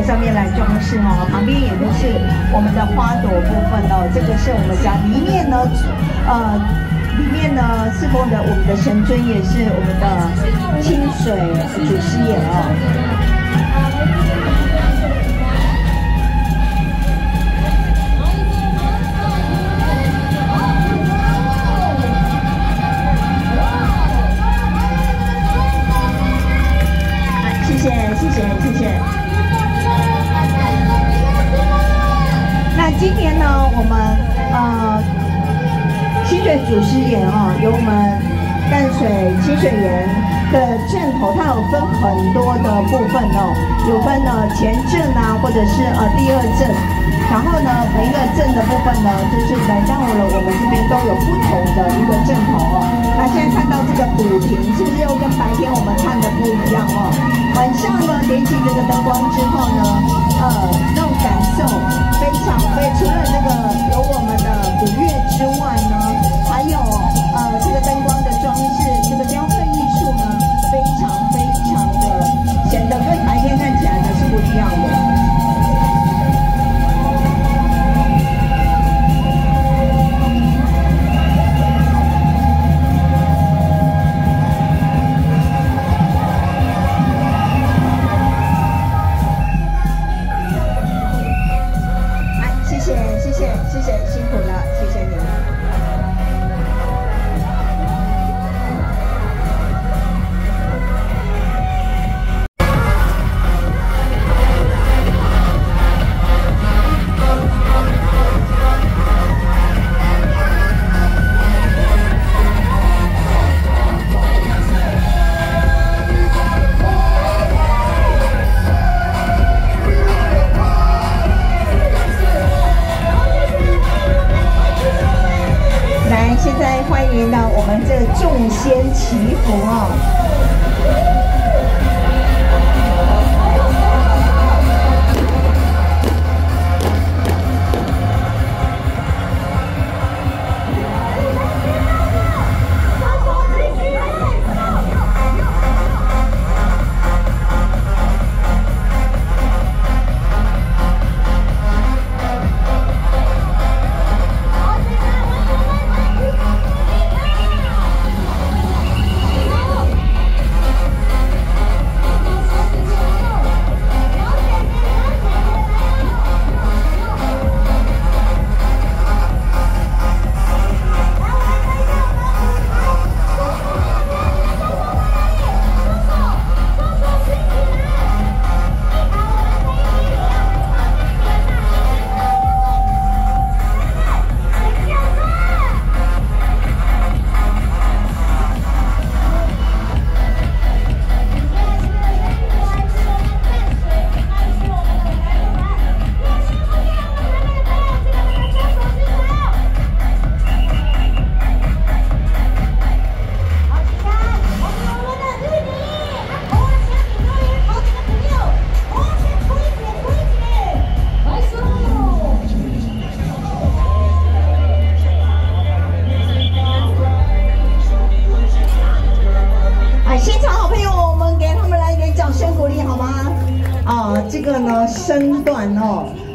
上面来装饰哦，旁边也都是我们的花朵部分哦，这个是我们家里面呢，呃，里面呢侍奉的我们的神尊也是我们的清水祖师爷哦。我们呃清水祖师爷哦，有我们淡水清水岩的阵头，它有分很多的部分哦，有分呢前阵啊，或者是呃第二阵，然后呢每一个镇的部分呢，就是来到了我们这边都有不同的一个阵头哦。那现在看到这个古亭，是不是又跟白天我们看的不一样哦？晚上呢，点起这个灯光之后呢，呃，那种感受非常非除了这个有我们的古乐之外呢，还有呃这个灯光的装饰，这个雕刻艺术呢，非常非常的显得跟白天看那我们这众仙祈福哦。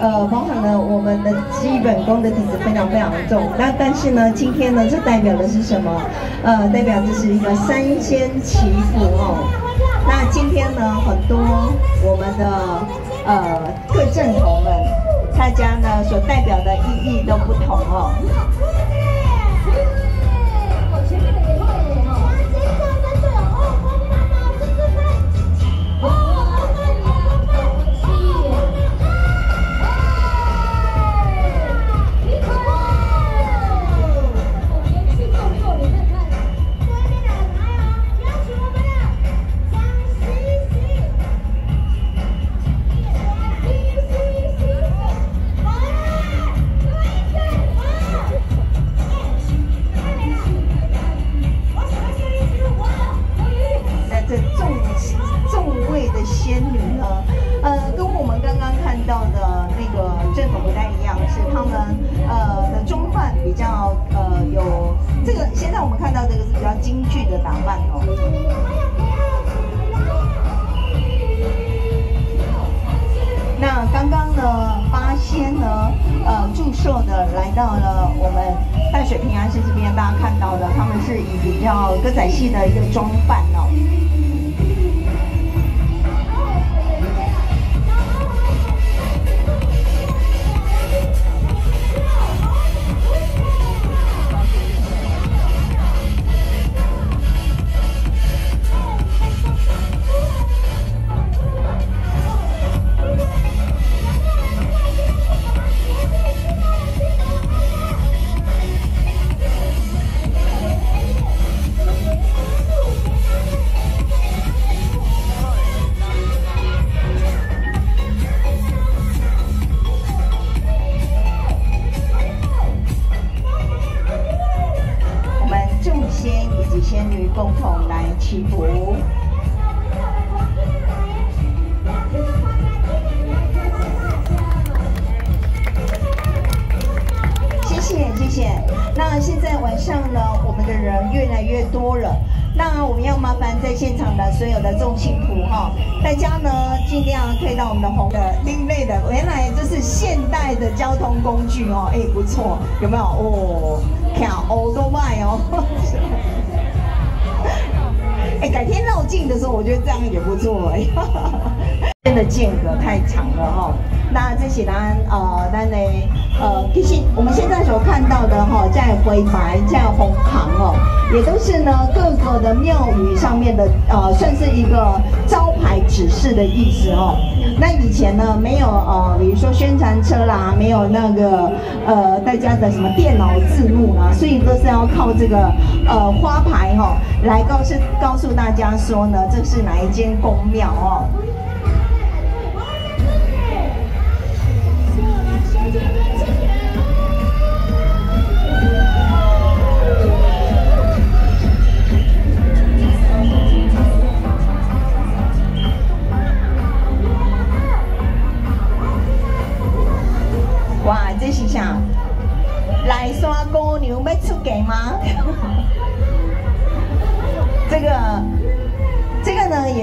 呃，包含了我们的基本功的底子非常非常重那但是呢，今天呢，这代表的是什么？呃，代表这是一个三仙祈福哦。那今天呢，很多我们的呃各阵头们，大家呢所代表的意义都不同哦。呃，的装扮比较呃有这个，现在我们看到这个是比较京剧的打扮哦。那刚刚呢，八仙呢，呃，祝寿的来到了我们淡水平安寺这边，大家看到的，他们是以比较歌仔戏的一个装扮哦。越来越多了，那我们要麻烦在现场的所有的众信徒哈，大家呢尽量推到我们的红的另类的，原来这是现代的交通工具哦，哎不错，有没有哦？看欧都卖哦，哎改天绕境的时候，我觉得这样也不错哎。真的间隔太长了哈，那这些呢？呃，那呢？呃，其实我们现在所看到的哈，在灰白、在红行哦，也都是呢各个的庙宇上面的呃，算是一个招牌指示的意思哦。那以前呢，没有呃，比如说宣传车啦，没有那个呃，大家的什么电脑字幕啦，所以都是要靠这个呃花牌哈，来告诉告诉大家说呢，这是哪一间宫庙哦。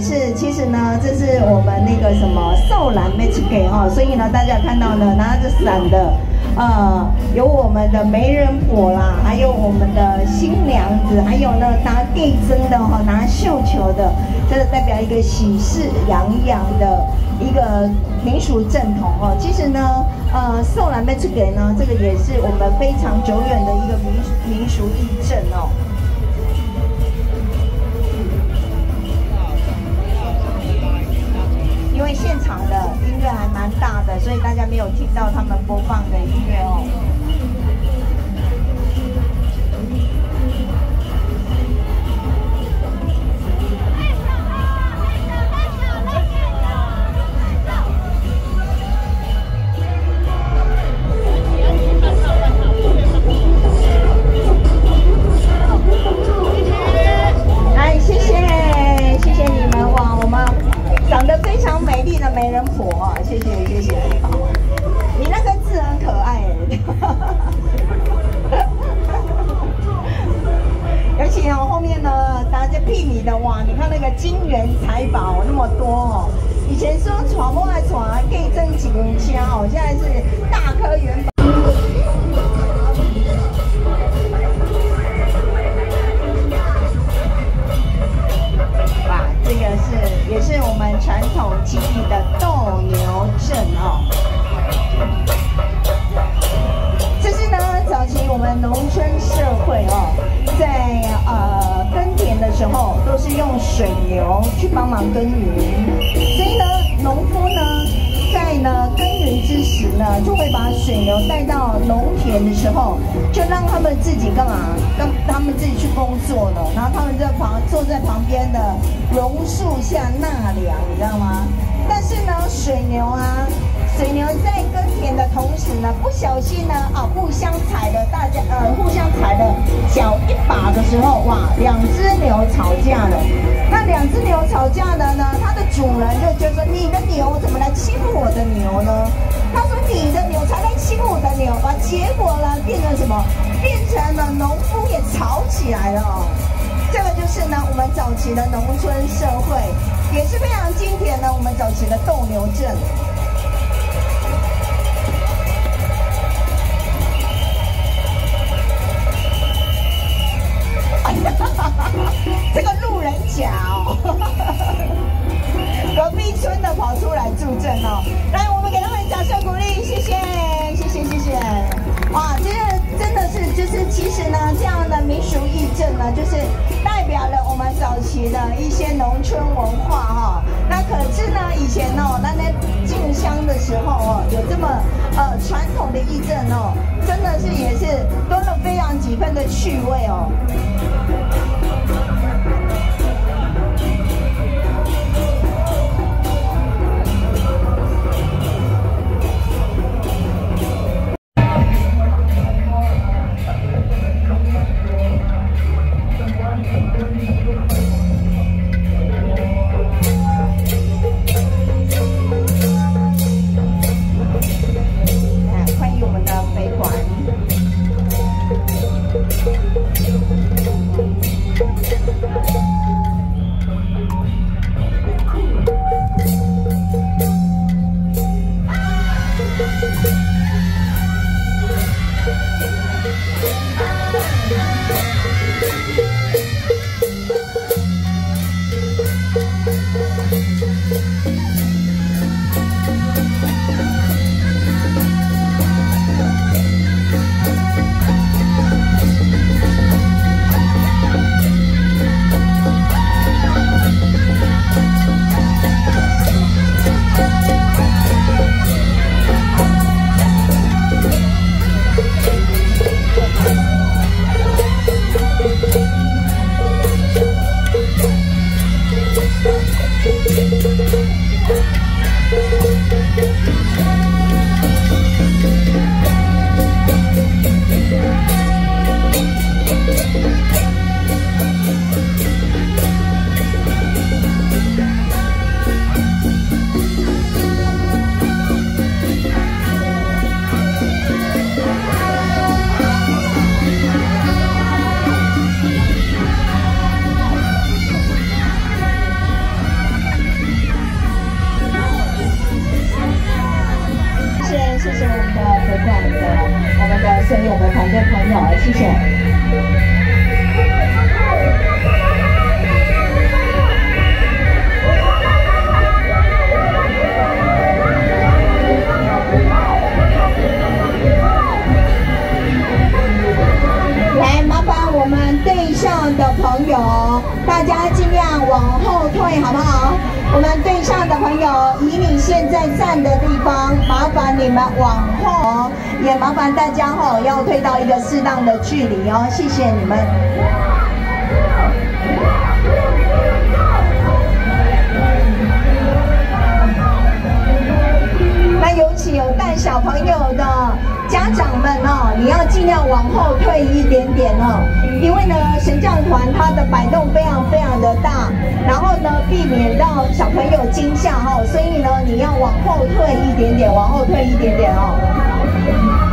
是，其实呢，这是我们那个什么寿兰要出嫁哈，所以呢，大家看到呢拿着伞的，呃，有我们的媒人婆啦，还有我们的新娘子，还有呢拿地针的哈，拿绣球的，这个代表一个喜事洋洋的一个民俗正统哦。其实呢。呃，寿兰梅出给呢，这个也是我们非常久远的一个民民俗义证哦。现场的音乐还蛮大的，所以大家没有听到他们播放的音乐哦。水牛带到农田的时候，就让他们自己干嘛？让他们自己去工作了。然后他们在旁坐在旁边的榕树下纳凉，你知道吗？但是呢，水牛啊，水牛在耕田的同时呢，不小心呢啊，互相踩了大家呃，互相踩了脚一把的时候，哇，两只牛吵架了。那两只牛吵架了呢，它的主人就觉得你的牛怎么来欺负我的牛呢？他你的牛才来欺负我的牛把结果呢变成什么？变成了农夫也吵起来了这个就是呢我们早期的农村社会也是非常经典的我们早期的斗牛阵 这个路人甲哦。隔壁村的跑出来助阵哦。来，我们给他们掌声鼓励，谢谢，谢谢，谢谢。哇，这个真的是，就是其实呢，这样的民俗义阵呢，就是代表了我们早期的一些农村文化哈。那可是呢，以前哦，那那进香的时候哦，有这么呃传统的义阵哦，真的是也是多了非常几分的趣味哦。我们对唱的朋友，以你现在站的地方，麻烦你们往后哦，也麻烦大家哦，要退到一个适当的距离哦，谢谢你们。那有请有带小朋友的。家长们哦，你要尽量往后退一点点哦，因为呢神将团它的摆动非常非常的大，然后呢避免到小朋友惊吓哦，所以呢你要往后退一点点，往后退一点点哦。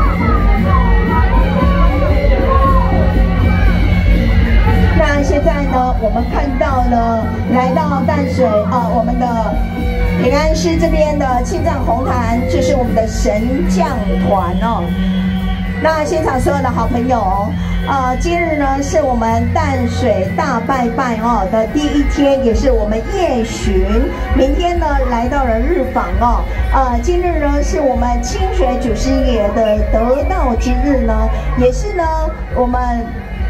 呢，我们看到呢来到淡水啊，我们的平安师这边的庆藏红坛，就是我们的神将团哦。那现场所有的好朋友，呃，今日呢是我们淡水大拜拜哦的第一天，也是我们夜巡。明天呢来到了日访哦，呃，今日呢是我们清水祖师爷的得道之日呢，也是呢我们。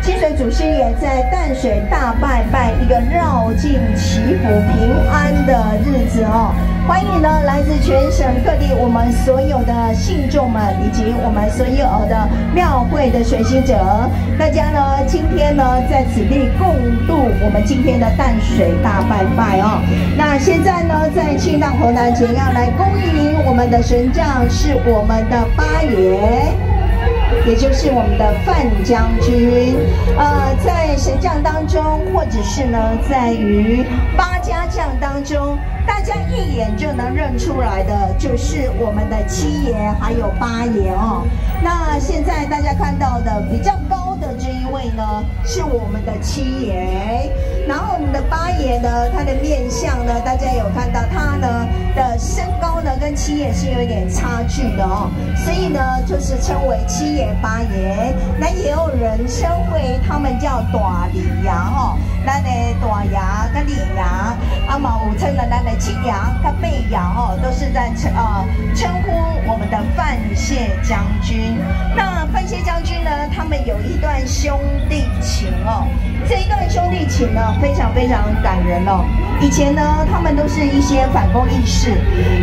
清水祖师爷在淡水大拜拜，一个绕境祈福平安的日子哦。欢迎呢，来自全省各地我们所有的信众们，以及我们所有的庙会的随行者，大家呢今天呢在此地共度我们今天的淡水大拜拜哦。那现在呢，在庆荡河南节要来恭迎我们的神将，是我们的八爷。也就是我们的范将军，呃，在神将当中，或者是呢，在于八家将当中，大家一眼就能认出来的，就是我们的七爷还有八爷哦。那现在大家看到的比较高的这一位呢，是我们的七爷。然后我们的八爷呢，他的面相呢，大家有看到他呢的身高呢，跟七爷是有一点差距的哦，所以呢，就是称为七爷八爷。那也有人称为他们叫大李牙哦，那的大牙跟李牙，阿毛五称的那的青牙跟八牙哦，都是在称呃称呼我们的范谢将军。那范谢将军呢，他们有一段兄弟情哦，这一段兄弟情呢。非常非常感人哦！以前呢，他们都是一些反攻义士，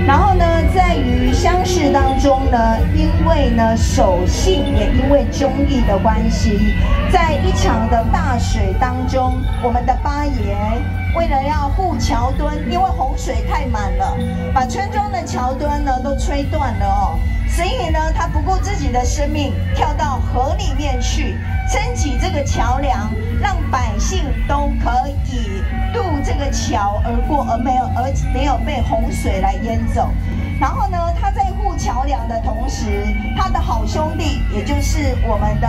然后呢，在于乡试当中呢，因为呢守信，也因为忠义的关系，在一场的大水当中，我们的八爷为了要护桥墩，因为洪水太满了，把村庄的桥墩呢都吹断了哦，所以呢，他不顾自己的生命，跳到河里面去撑起这个桥梁。让百姓都可以渡这个桥而过，而没有而没有被洪水来淹走。然后呢，他在护桥梁的同时，他的好兄弟，也就是我们的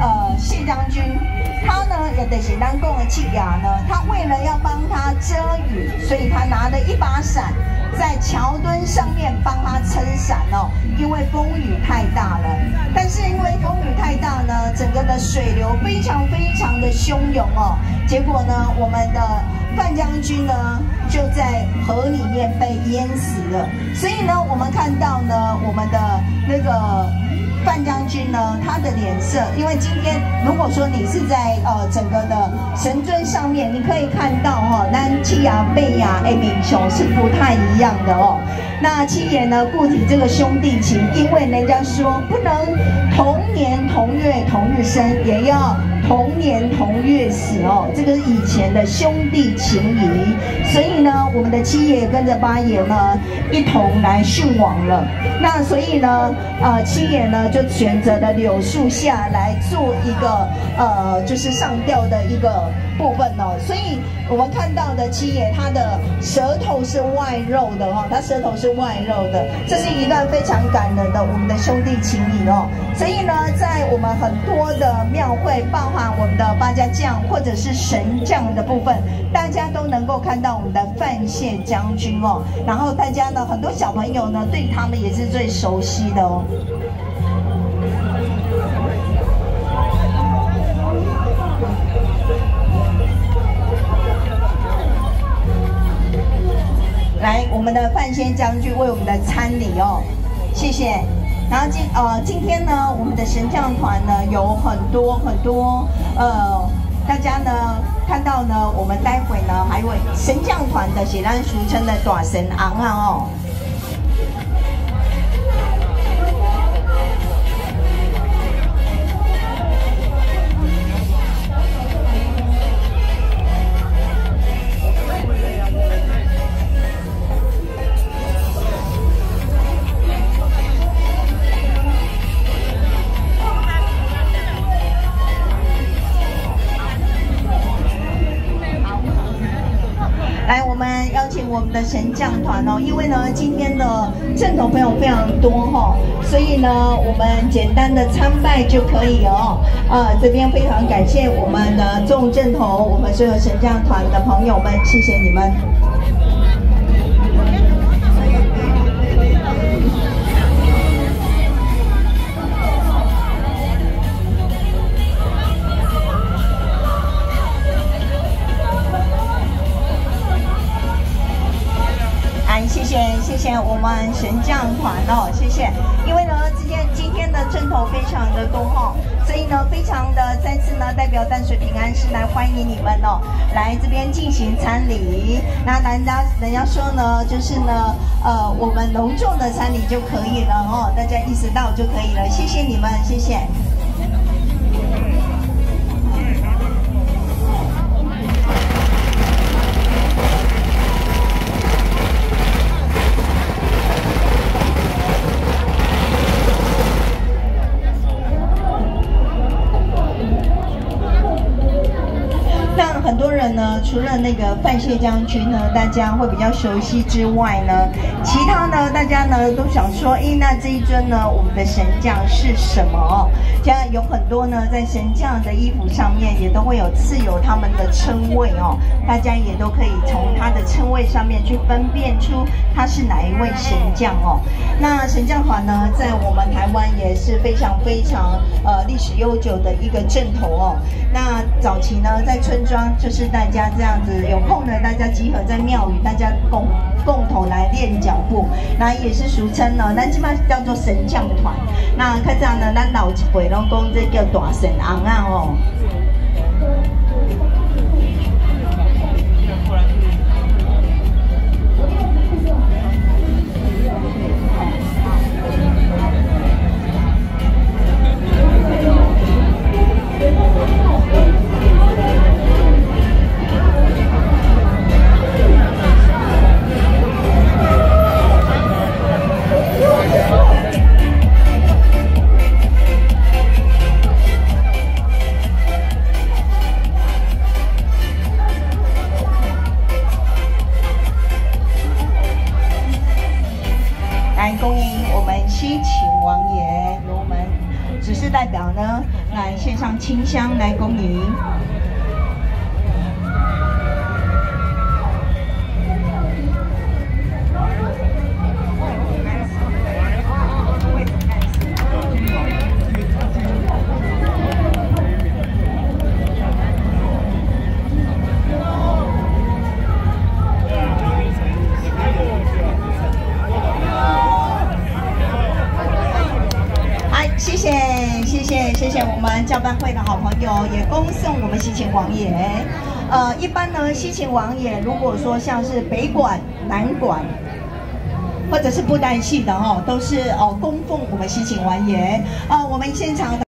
呃谢将军，他呢也得是南宫的气牙呢，他为了要帮他遮雨，所以他拿了一把伞。在桥墩上面帮他撑伞哦，因为风雨太大了。但是因为风雨太大呢，整个的水流非常非常的汹涌哦。结果呢，我们的范将军呢就在河里面被淹死了。所以呢，我们看到呢，我们的那个。范将军呢，他的脸色，因为今天如果说你是在呃整个的神尊上面，你可以看到哈，那七牙贝牙艾明雄是不太一样的哦。那七爷呢，顾及这个兄弟情，因为人家说不能同年同月同日生，也要。同年同月死哦，这个是以前的兄弟情谊，所以呢，我们的七爷跟着八爷呢一同来殉亡了。那所以呢，呃，七爷呢就选择了柳树下来做一个呃，就是上吊的一个部分哦。所以我们看到的七爷，他的舌头是外露的哦，他舌头是外露的，这是一段非常感人的我们的兄弟情谊哦。所以呢，在我们很多的庙会我们的八家将或者是神将的部分，大家都能够看到我们的范县将军哦。然后大家呢，很多小朋友呢，对他们也是最熟悉的哦。来，我们的范谢将军为我们的参礼哦，谢谢。然后今呃今天呢，我们的神将团呢有很多很多呃，大家呢看到呢，我们待会呢还会神将团的，简单俗称的短神昂啊哦。来我们邀请我们的神将团哦，因为呢，今天的正头朋友非常多哈，所以呢，我们简单的参拜就可以哦。呃，这边非常感谢我们的众正头，我们所有神将团的朋友们，谢谢你们。我们神将团哦，谢谢。因为呢，今天今天的阵头非常的多哈，所以呢，非常的再次呢，代表淡水平安是来欢迎你们哦，来这边进行参礼。那人家人家说呢，就是呢，呃，我们隆重的参礼就可以了哦，大家意识到就可以了。谢谢你们，谢谢。除了那个范谢将军呢，大家会比较熟悉之外呢，其他呢，大家呢都想说，哎，那这一尊呢，我们的神将是什么？现在有很多呢，在神将的衣服上面也都会有刺有他们的称谓哦，大家也都可以从他的称谓上面去分辨出他是哪一位神将哦。那神将团呢，在我们台湾也是非常非常呃历史悠久的一个阵头哦。那早期呢，在村庄就是大家这样子有空呢，大家集合在庙宇，大家共共同来练脚步，那也是俗称呢，那基本上叫做神将团。那看这样呢，咱老一辈拢讲这叫大神昂啊哦。西秦王爷。呃，一般呢，西秦王爷如果说像是北馆、南馆，或者是布袋戏的哈，都是哦供奉我们西秦王爷。呃，我们现场。